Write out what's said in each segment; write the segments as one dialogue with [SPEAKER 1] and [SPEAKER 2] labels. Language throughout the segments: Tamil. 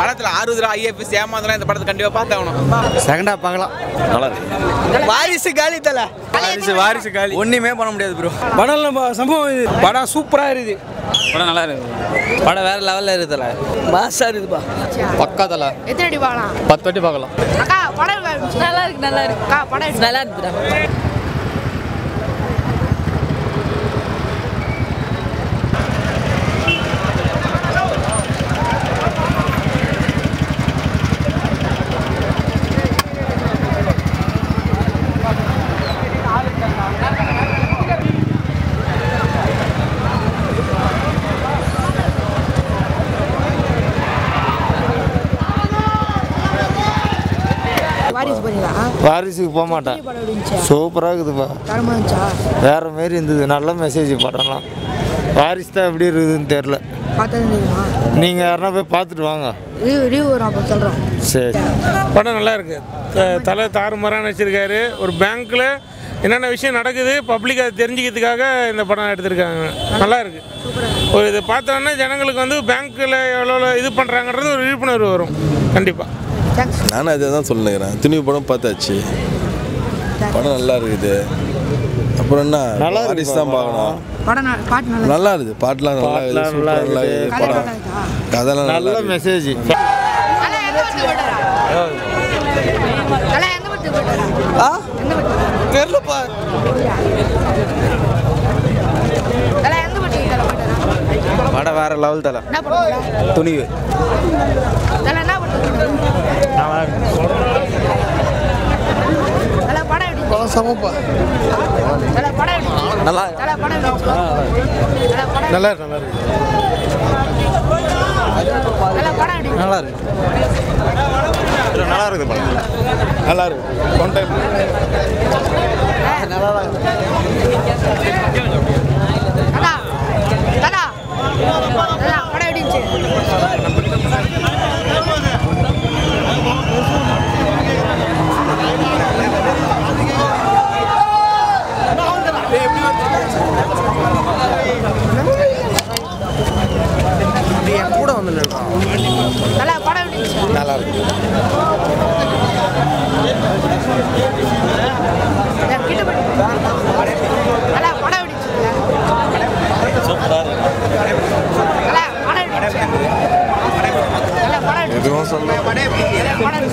[SPEAKER 1] படத்தில் அறுபது ரூபா ஐஎஃப்எஸ் ஏமாந்தலாம் இந்த படத்தை கண்டிப்பாக பார்த்தாகணும்.
[SPEAKER 2] செகண்டா பார்க்கலாம்.
[SPEAKER 1] நல்லா இருக்கு
[SPEAKER 2] வாரிசு காலி தல.
[SPEAKER 1] வாரிசு வாரிசு காலி.
[SPEAKER 2] ஒண்ணுமே பண்ண முடியாது ப்ரோ
[SPEAKER 3] படம் நம்ம சம்பவம் இது. படம் சூப்பராக இருக்குது.
[SPEAKER 1] படம் நல்லா இருக்கு
[SPEAKER 2] படம் வேற லெவல்ல இருக்குதுல மாசா இருக்குதுப்பா.
[SPEAKER 4] பக்கா தலை.
[SPEAKER 5] எத்தனை அடி பார்க்கலாம்
[SPEAKER 4] பத்து வாட்டி பார்க்கலாம்.
[SPEAKER 5] அக்கா படம் நல்லா இருக்கு நல்லா இருக்கு. நல்லா இருக்குடா
[SPEAKER 2] வாரிசுக்கு போக மாட்டேன். சூப்பராக இருக்குதுப்பா. வேற மாரி இருந்தது. நல்ல மெசேஜ் படம்லாம் வாரிசு தான் எப்படி இருக்குதுன்னு தெரில நீங்கள் யாருன்னா போய் பார்த்துட்டு வாங்க. சரி.
[SPEAKER 3] படம் நல்லா இருக்கு. த- தலை தாறுமாறான வச்சிருக்காரு. ஒரு பேங்க்கில் என்னென்ன விஷயம் நடக்குது பப்ளிக் அதை தெரிஞ்சுக்கிறதுக்காக இந்த படம் எடுத்திருக்காங்க. நல்லா இருக்கு. ஒரு இதை பார்த்தோன்னா ஜனங்களுக்கு வந்து பேங்க்கில் எவ்வளோ இது பண்ணுறாங்கன்றது ஒரு விழிப்புணர்வு வரும். கண்டிப்பாக
[SPEAKER 6] நானும் அதை தான் சொல்லுங்கிறேன் துணிவு படம் பார்த்தாச்சு. படம் நல்லா இருக்குது. அப்புறம் என்ன?
[SPEAKER 2] நல்லா
[SPEAKER 6] வாரிசு தான் பார்க்கணும்.
[SPEAKER 5] நல்லா
[SPEAKER 6] இருக்குது பாட்டுலாம் நல்லா இருக்குது.
[SPEAKER 2] நல்லா இருக்குது.
[SPEAKER 6] படம். கதைலாம்
[SPEAKER 2] நல்ல. மெசேஜ்
[SPEAKER 5] போயிட்டாரா
[SPEAKER 2] படம் வேற லெவல் தலை. துணிவு. நல்லா
[SPEAKER 5] எப்படி தலை படம்
[SPEAKER 4] நல்லா இருக்கு. நல்லா இருக்கு.
[SPEAKER 2] நல்லா இருக்கு.
[SPEAKER 6] நல்லா இருக்குது படம். நல்லா இருக்கு. ஒன் டைம்
[SPEAKER 5] தலா தலா. படம் எப்படி இருந்துச்சு
[SPEAKER 2] என் கூட வந்து
[SPEAKER 5] தலா படம் எப்படி இருந்துச்சு
[SPEAKER 6] நல்லா இருக்கு
[SPEAKER 5] ஏன் கிட்ட போய் தலா படம் எப்படி இருந்துச்சு தலா படம் எப்படி இருந்துச்சு? தலா படம்
[SPEAKER 6] எதுவும் சொல்ல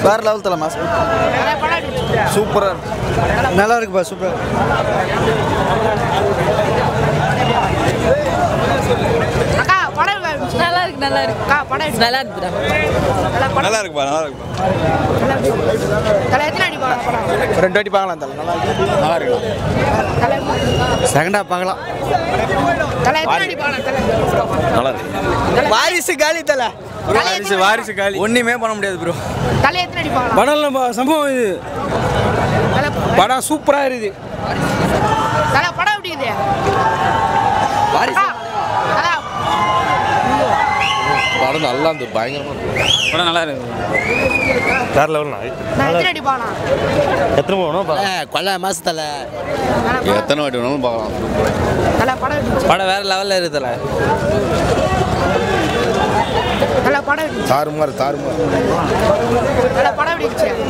[SPEAKER 2] வேற லெவல் தலை
[SPEAKER 5] இருந்துச்சு?
[SPEAKER 2] சூப்பராக நல்லா இருக்குப்பா சூப்பராக
[SPEAKER 7] நல்லா இருக்கு நல்லா இருக்கு
[SPEAKER 5] அக்கா படம்?
[SPEAKER 7] நல்லா இருக்குடா
[SPEAKER 6] நல்லா இருக்குப்பா நல்லா இருக்குப்பா
[SPEAKER 2] ரெண்டு வாட்டி பார்க்கலாம் தலை. நல்லா இருக்கு. நல்லா இருக்கு செகண்டா பார்க்கலாம்.
[SPEAKER 6] நல்லா இருக்கு.
[SPEAKER 2] வாரிசு காலி தலை.
[SPEAKER 1] வாரிசு வாரிசு காலி.
[SPEAKER 2] ஒண்ணுமே பண்ண முடியாது ப்ரோ
[SPEAKER 5] தலை எத்தனை அடி பார்க்கலாம்?
[SPEAKER 3] படம் நம்ம சம்பவம் இது. படம் சூப்பராக இருக்குது.
[SPEAKER 5] தலை படம் எப்படி இருக்குது?
[SPEAKER 2] வாரிசு.
[SPEAKER 5] தலை
[SPEAKER 6] படம் நல்லா இருந்தது பயங்கரமா
[SPEAKER 1] படம் நல்லா இருக்கு
[SPEAKER 6] வேற லெவல்
[SPEAKER 5] நான் எத்தனை
[SPEAKER 6] போகணும்?
[SPEAKER 2] கொள்ள மாசத்துல.
[SPEAKER 5] தலை
[SPEAKER 6] எத்தனை வாட்டி வேணாலும் பார்க்கலாம்.
[SPEAKER 5] படம்
[SPEAKER 2] வேற லெவல்ல இருக்குதுல.
[SPEAKER 5] தலை படம் எப்படி இருந்துச்சு?
[SPEAKER 6] தாறுமாறு. தாறுமாறு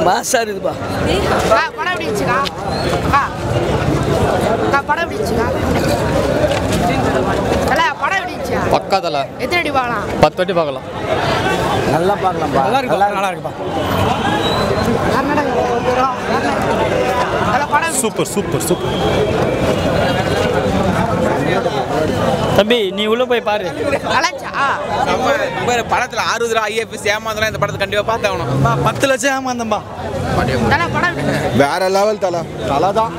[SPEAKER 2] மாசா இருக்குதுப்பா.
[SPEAKER 5] அக்கா, படம் எப்படி இருந்துச்சுக்கா படம் எப்படி இருந்துச்சுக்கா தலை படம் எப்படி இருந்துச்சு
[SPEAKER 4] பக்கா தலை
[SPEAKER 5] எத்தனை அடி பார்க்கலாம்?
[SPEAKER 4] பத்து வாட்டி பார்க்கலாம்.
[SPEAKER 2] நல்லா பார்க்கலாம்ப்பா.
[SPEAKER 3] நல்லா இருக்கு நல்லா இருக்குப்பா.
[SPEAKER 6] Super super super.
[SPEAKER 3] தம்பி நீ உள்ளே போய் பாரு.
[SPEAKER 1] படத்தில் அறுபது ரூபா ஐஎஃப்எஸ் ஏமாந்தலாம் இந்த படத்தை கண்டிப்பாக பார்த்தாகணும்
[SPEAKER 2] பத்து லட்சம் ஏமாந்தம்பா?
[SPEAKER 6] வேற லெவல் தலை.
[SPEAKER 2] தலை தான்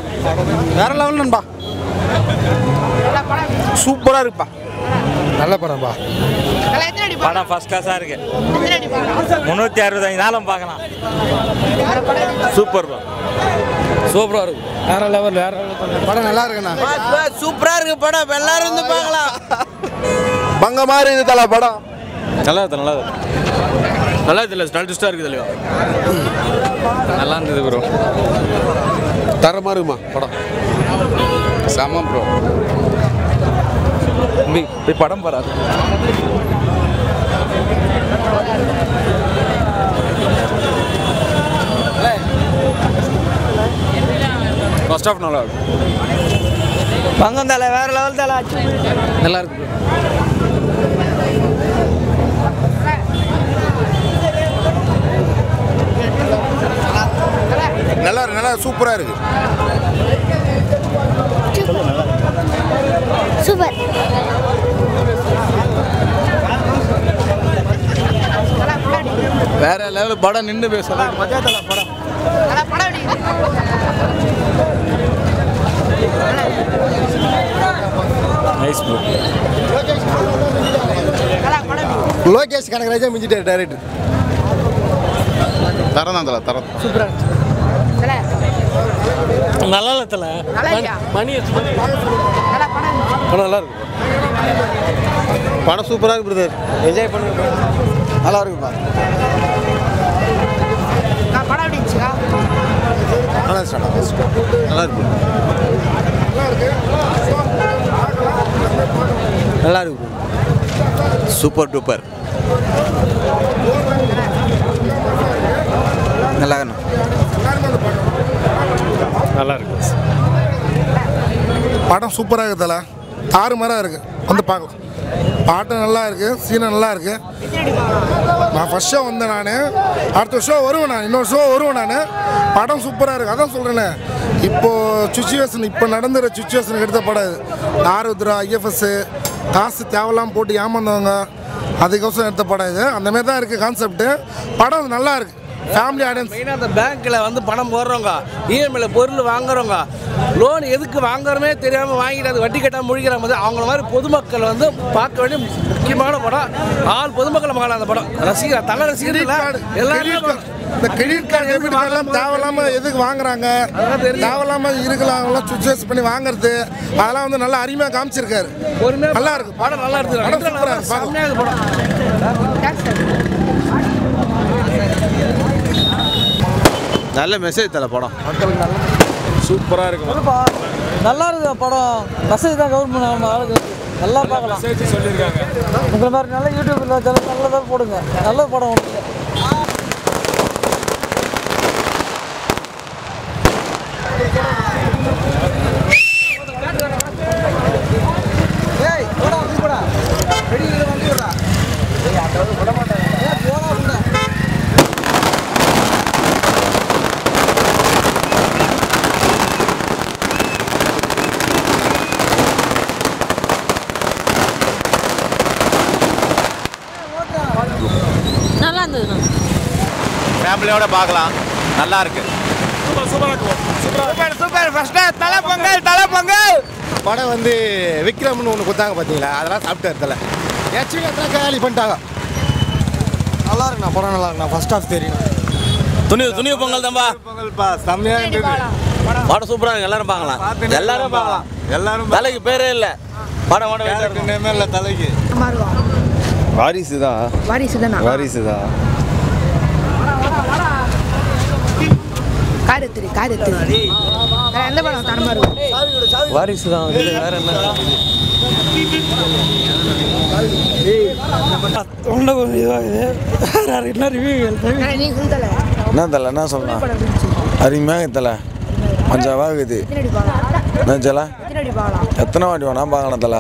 [SPEAKER 2] வேற லெவல் நண்பா? சூப்பரா இருக்குப்பா.
[SPEAKER 4] நல்ல படம்பா.
[SPEAKER 3] படம் ஃபர்ஸ்ட் கிளாஸாக இருக்கு. முந்நூற்றி அறுபத்தஞ்சு நாளும் பார்க்கலாம்?
[SPEAKER 1] சூப்பர்
[SPEAKER 2] சூப்பரா இருக்கு.
[SPEAKER 3] வேற லெவல் வேற
[SPEAKER 4] படம் நல்லா இருக்குண்ணா.
[SPEAKER 2] சூப்பரா இருக்கு படம். எல்லாரும் வந்து பார்க்கலாம்
[SPEAKER 6] பங்க மாதிரி இது தலை படம்.
[SPEAKER 1] நல்லா இருக்கு நல்லா இருக்கு. நல்லா இருக்கு நல்ல ட்விஸ்டாக இருக்குது இல்லையா நல்லா இருந்தது ப்ரோ
[SPEAKER 6] தரமா இருக்குமா படம்? செம ப்ரோ
[SPEAKER 1] போய் படம் வராது
[SPEAKER 8] ஃபர்ஸ்ட் ஆஃப் நல்லா இருக்கும்
[SPEAKER 9] பங்கம் தலை வேற லெவல் தலை
[SPEAKER 10] நல்லா இருக்கு.
[SPEAKER 11] நல்லா நல்லா சூப்பராக இருக்குது
[SPEAKER 5] சூப்பர்
[SPEAKER 10] வேற லெவல் படம் நின்று பேசலாம்
[SPEAKER 5] நல்லா படம்
[SPEAKER 8] நைஸ் ப்ரோ
[SPEAKER 11] லோகேஷ் கனகராஜா மிஞ்சிட்டார் டேரக்டர் தரம் தான் தலை தரம்
[SPEAKER 5] நல்லா
[SPEAKER 12] நல்லா இல்லை தலை மணி
[SPEAKER 5] படம்
[SPEAKER 12] நல்லா இருக்கு
[SPEAKER 11] படம் சூப்பராக இருக்கு பிரதர் என்ஜாய் பண்ணுங்க நல்லா இருக்குப்பா
[SPEAKER 5] நான் படம்
[SPEAKER 11] நல்லா நல்லா இருக்கு.
[SPEAKER 9] நல்லா இருக்கு
[SPEAKER 11] சூப்பர் டூப்பர்.
[SPEAKER 9] நல்லா இருக்கணும்
[SPEAKER 12] நல்லா இருக்கு.
[SPEAKER 13] படம் சூப்பராக இருக்குதுல? தாறுமாறாக இருக்குது வந்து பார்க்கலாம். பாட்டு நல்லா இருக்குது சீனை நல்லா இருக்குது நான் ஃபஸ்ட் ஷோ வந்தேன் நான். அடுத்த ஷோ வருவேன் நான். இன்னொரு ஷோ வருவேன் நான். படம் சூப்பராக இருக்குது அதான் சொல்கிறேனே இப்போது சுச்சுவேஷன் இப்போ நடந்துகிற சுச்சுவேஷனுக்கு எடுத்த படம் இது. ஆருத்ரா ஐஎஃப்எஸ்ஸு காசு தேவையில்லாமல் போட்டு ஏமாந்தவங்க. அதுக்கோசரம் எடுத்த படம் இது. அந்தமாரி தான் இருக்குது கான்செப்ட்டு படம் நல்லா இருக்குது ஃபேமிலி ஆடியன்ஸ்
[SPEAKER 3] மெயினாக அந்த பேங்க்கில் வந்து பணம் போடுறவங்க இஎம்ஐயில் பொருள் வாங்குறவங்க லோன் எதுக்கு வாங்குறோமே தெரியாமல் வாங்கிட்டு அது வட்டி கட்டாமல் முழிக்கிற போது அவங்கள மாதிரி பொதுமக்கள் வந்து பார்க்க வேண்டிய முக்கியமான படம். ஆள் பொதுமக்கள் மகள் அந்த படம். ரசிகர் தலை ரசிகர் இல்ல, எல்லாருமே
[SPEAKER 13] இந்த கிரெடிட் கார்டு டெபிட் கார்டெல்லாம் தேவையில்லாம எதுக்கு வாங்குறாங்க? தேவையில்லாம இருக்கலாம் சுச்சுவேஷன் பண்ணி வாங்குறது. அதெல்லாம் வந்து நல்லா அருமையாக காமிச்சிருக்காரு. நல்லா இருக்கு.
[SPEAKER 3] படம் நல்லா
[SPEAKER 13] படம்
[SPEAKER 3] இருக்கு
[SPEAKER 13] சூப்பரா இருக்கு, பார்க்கலாம்.
[SPEAKER 3] செம்மையாக இருக்கு
[SPEAKER 11] நல்ல மெசேஜ் தலை படம்.
[SPEAKER 8] சூப்பராக இருக்கும்.
[SPEAKER 9] நல்லா இருக்கு படம்? மெசேஜ் தான் கவர்மெண்ட் நம்ம ஆளுக்கு நல்லா பார்க்கலாம்.
[SPEAKER 8] சொல்லியிருக்காங்க.
[SPEAKER 9] உங்களை மாதிரி நல்ல யூடியூப்ல சேனல் நல்லதாக போடுங்க. நல்ல படம் ஒன்று
[SPEAKER 5] நல்லா இருந்தது
[SPEAKER 11] ஃபேமிலியோட பார்க்கலாம். நல்லா இருக்கு. படம் வந்து விக்ரம்னு ஒன்று கொடுத்தாங்க பார்த்தீங்களா அதெல்லாம் சாப்பிட்டாரு தலை ஆக்சுவலி அதெல்லாம் கையாளி பண்ணிட்டாங்க?
[SPEAKER 9] நல்லா இருக்குண்ணா படம் நல்லா இருக்குண்ணா. ஃபர்ஸ்ட் ஹாஃப் தெரியும்.
[SPEAKER 8] துணிவு துணிவு பொங்கல் தான்பா.
[SPEAKER 11] பொங்கல்ப்பா செம்மையாக
[SPEAKER 8] படம் சூப்பராக இருக்கு எல்லாரும் பார்க்கலாம். எல்லாரும் பார்க்கலாம்.
[SPEAKER 11] எல்லாரும்
[SPEAKER 8] தலைக்கு பேரே இல்லை. படம் படம்
[SPEAKER 11] இல்லை தலைக்கு. வாரிசு தான்
[SPEAKER 5] வாரிசு தானா.
[SPEAKER 11] வாரிசு தான்
[SPEAKER 5] காரியத்திரி காரியத்திரி எந்த படம்? தரமா இருக்கும்.
[SPEAKER 9] வாரிசு தான் வேற என்ன? தொண்டை கொஞ்சம் இதாகுது வேற என்ன ரிவ்யூ என்ன தலை என்ன சொல்லலாம் அருமையாக தலை. மஞ்சாவாக இருக்குது
[SPEAKER 5] எத்தனை
[SPEAKER 9] என்ன தலை? வாட்டி வேணா பார்க்கலாம் தலை.